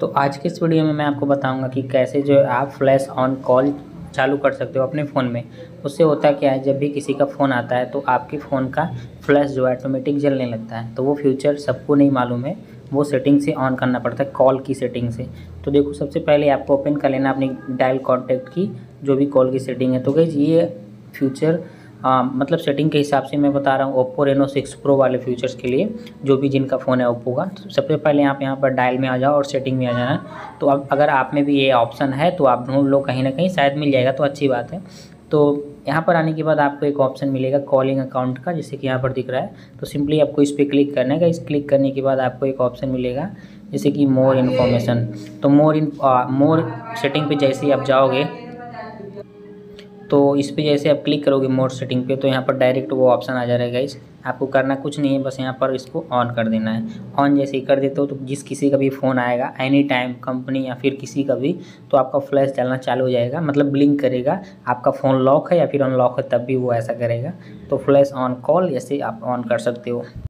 तो आज के इस वीडियो में मैं आपको बताऊँगा कि कैसे जो है आप फ्लैश ऑन कॉल चालू कर सकते हो अपने फ़ोन में। उससे होता क्या है, जब भी किसी का फ़ोन आता है तो आपके फ़ोन का फ्लैश जो है ऑटोमेटिक जलने लगता है। तो वो फ्यूचर सबको नहीं मालूम है, वो सेटिंग से ऑन करना पड़ता है कॉल की सेटिंग से। तो देखो, सबसे पहले आपको ओपन कर लेना अपनी डायल कॉन्टैक्ट की, जो भी कॉल की सेटिंग है। तो गई ये फ्यूचर आ, मतलब सेटिंग के हिसाब से मैं बता रहा हूँ ओप्पो रेनो सिक्स प्रो वाले फीचर्स के लिए जो भी जिनका फ़ोन है ओप्पो का। सबसे पहले आप यहाँ पर डायल में आ जाओ और सेटिंग में आ जाना। तो अब अगर आप में भी ये ऑप्शन है तो आप ढूंढ लो कहीं ना कहीं शायद मिल जाएगा तो अच्छी बात है। तो यहाँ पर आने के बाद आपको एक ऑप्शन मिलेगा कॉलिंग अकाउंट का जैसे कि यहाँ पर दिख रहा है। तो सिंपली आपको इस पर क्लिक करने का इस क्लिक करने के बाद आपको एक ऑप्शन मिलेगा जैसे कि मोर इन्फॉर्मेशन तो मोर इन मोर सेटिंग पे जैसे ही आप जाओगे तो इस पर जैसे आप क्लिक करोगे मोड सेटिंग पे तो यहाँ पर डायरेक्ट वो ऑप्शन आ जा रहेगा इस आपको करना कुछ नहीं है, बस यहाँ पर इसको ऑन कर देना है। ऑन जैसे ही कर देते हो तो जिस किसी का भी फ़ोन आएगा एनी टाइम कंपनी या फिर किसी का भी तो आपका फ्लैश चलना चालू हो जाएगा। मतलब ब्लिंक करेगा, आपका फ़ोन लॉक है या फिर अनलॉक है, तब भी वो ऐसा करेगा। तो फ्लैश ऑन कॉल ऐसे आप ऑन कर सकते हो।